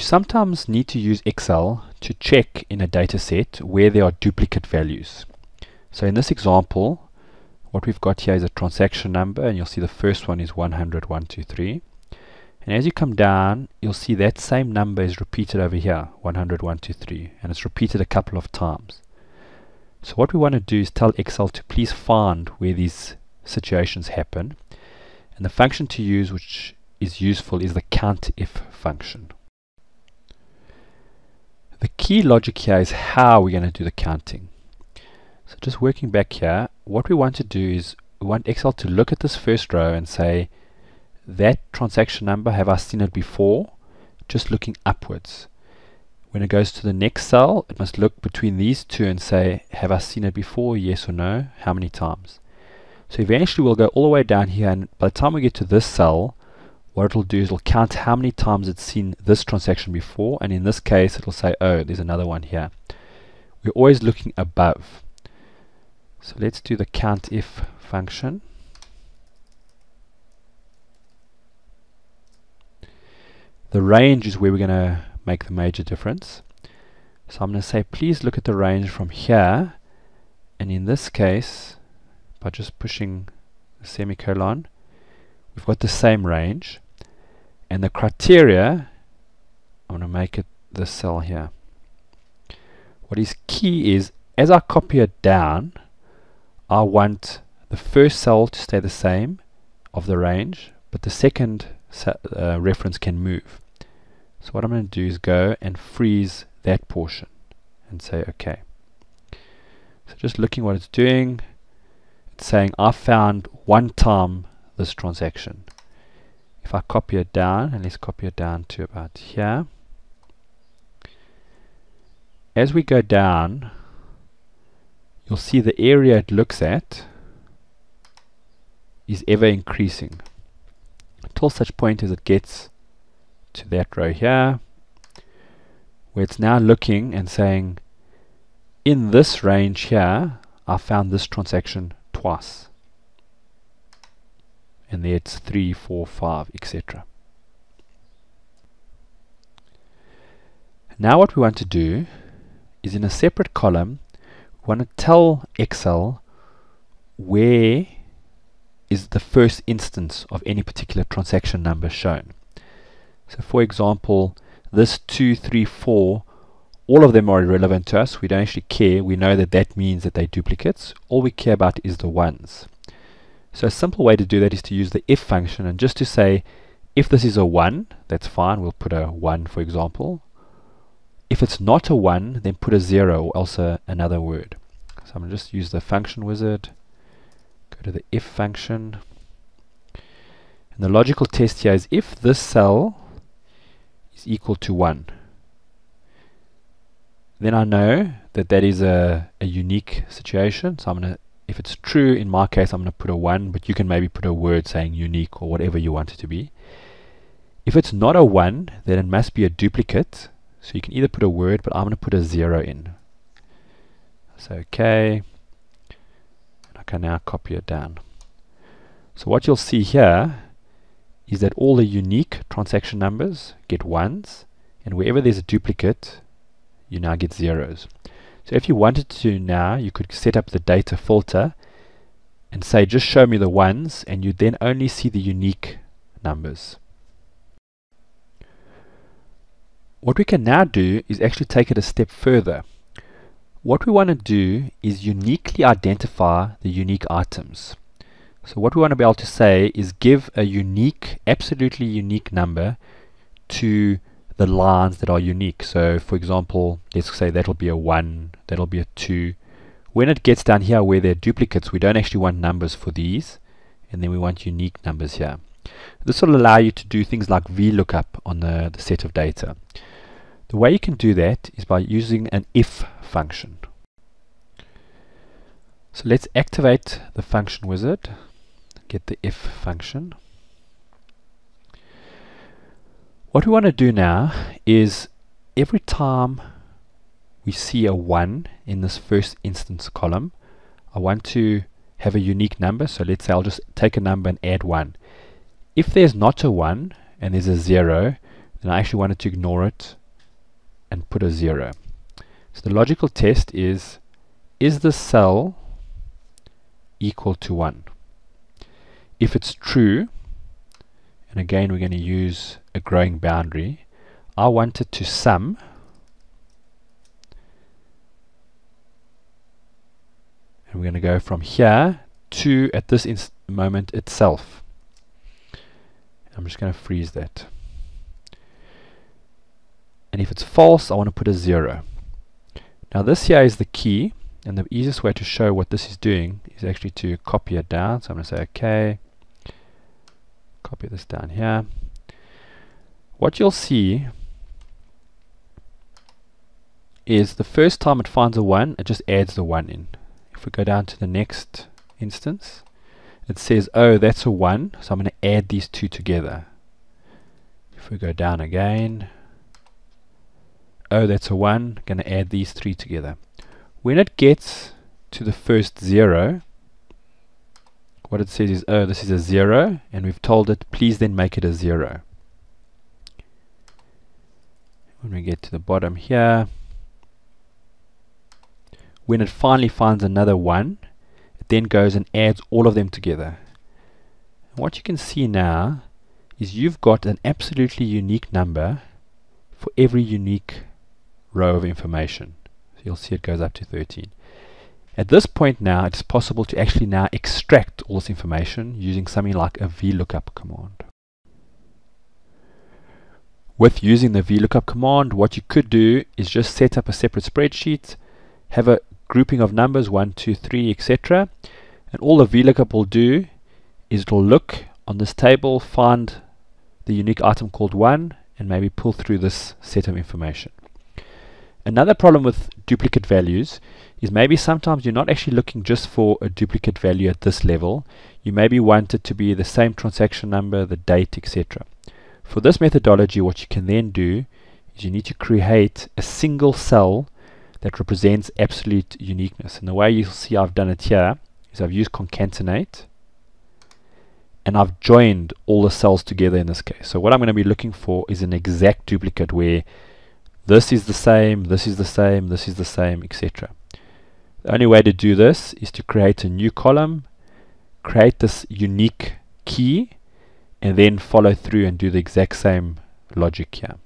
You sometimes need to use Excel to check in a data set where there are duplicate values. So in this example, what we've got here is a transaction number, and you'll see the first one is 100,123. And as you come down, you'll see that same number is repeated over here, 100,123, and it's repeated a couple of times. So what we want to do is tell Excel to please find where these situations happen. And the function to use which is useful is the COUNTIF function. The key logic here is how we're going to do the counting. So just working back here, what we want to do is we want Excel to look at this first row and say, that transaction number, have I seen it before? Just looking upwards. When it goes to the next cell, it must look between these two and say, have I seen it before, yes or no, how many times? So eventually we'll go all the way down here and by the time we get to this cell, what it'll do is it'll count how many times it's seen this transaction before and in this case it'll say oh there's another one here. We're always looking above. So let's do the COUNTIF function. The range is where we're going to make the major difference. So I'm going to say please look at the range from here. And in this case by just pushing the semicolon we've got the same range. And the criteria I'm going to make it this cell here. What is key is as I copy it down I want the first cell to stay the same of the range but the second uh, reference can move. So what I'm going to do is go and freeze that portion and say okay. So just looking what it's doing it's saying I found one time this transaction. If I copy it down, and let's copy it down to about here, as we go down, you'll see the area it looks at is ever increasing. Until such point as it gets to that row here, where it's now looking and saying, in this range here, I found this transaction twice and there it's 3, 4, 5, etc. Now what we want to do is in a separate column we want to tell Excel where is the first instance of any particular transaction number shown. So for example this 2, 3, 4 all of them are irrelevant to us. We don't actually care. We know that that means that they're duplicates. All we care about is the ones. So a simple way to do that is to use the if function and just to say if this is a 1, that's fine, we'll put a 1 for example. If it's not a 1, then put a 0 or else a, another word. So I'm going to just use the function wizard, go to the if function, and the logical test here is if this cell is equal to 1, then I know that that is a, a unique situation, so I'm going to if it's true, in my case, I'm going to put a 1, but you can maybe put a word saying unique or whatever you want it to be. If it's not a 1, then it must be a duplicate. So you can either put a word, but I'm going to put a 0 in. So okay. And I can now copy it down. So what you'll see here is that all the unique transaction numbers get 1s, and wherever there's a duplicate, you now get zeros. So if you wanted to now, you could set up the data filter and say just show me the ones and you then only see the unique numbers. What we can now do is actually take it a step further. What we want to do is uniquely identify the unique items. So what we want to be able to say is give a unique, absolutely unique number to the lines that are unique. So for example, let's say that'll be a 1, that'll be a 2. When it gets down here where there are duplicates, we don't actually want numbers for these, and then we want unique numbers here. This will allow you to do things like VLOOKUP on the, the set of data. The way you can do that is by using an if function. So let's activate the function wizard, get the if function. What we want to do now is every time we see a 1 in this first instance column, I want to have a unique number. So let's say I'll just take a number and add 1. If there's not a 1 and there's a 0, then I actually wanted to ignore it and put a 0. So the logical test is, is the cell equal to 1? If it's true, and again we're going to use a growing boundary, I want it to sum and we're going to go from here to at this moment itself. I'm just going to freeze that. And if it's false, I want to put a 0. Now this here is the key, and the easiest way to show what this is doing is actually to copy it down. So I'm going to say OK, copy this down here. What you'll see is the first time it finds a 1, it just adds the 1 in. If we go down to the next instance, it says, oh, that's a 1, so I'm going to add these two together. If we go down again, oh, that's a 1, going to add these three together. When it gets to the first 0, what it says is, oh, this is a 0, and we've told it, please then make it a 0. When we get to the bottom here, when it finally finds another one, it then goes and adds all of them together. What you can see now is you've got an absolutely unique number for every unique row of information. So you'll see it goes up to 13. At this point now, it's possible to actually now extract all this information using something like a VLOOKUP command. With using the VLOOKUP command, what you could do is just set up a separate spreadsheet, have a grouping of numbers 1, 2, 3, etc. And all the VLOOKUP will do is it'll look on this table, find the unique item called 1, and maybe pull through this set of information. Another problem with duplicate values is maybe sometimes you're not actually looking just for a duplicate value at this level. You maybe want it to be the same transaction number, the date, etc. For this methodology, what you can then do is you need to create a single cell that represents absolute uniqueness. And the way you'll see I've done it here is I've used concatenate and I've joined all the cells together in this case. So what I'm going to be looking for is an exact duplicate where this is the same, this is the same, this is the same, etc. The only way to do this is to create a new column, create this unique key, and then follow through and do the exact same logic here.